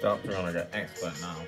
Doctor Gallagher, expert now.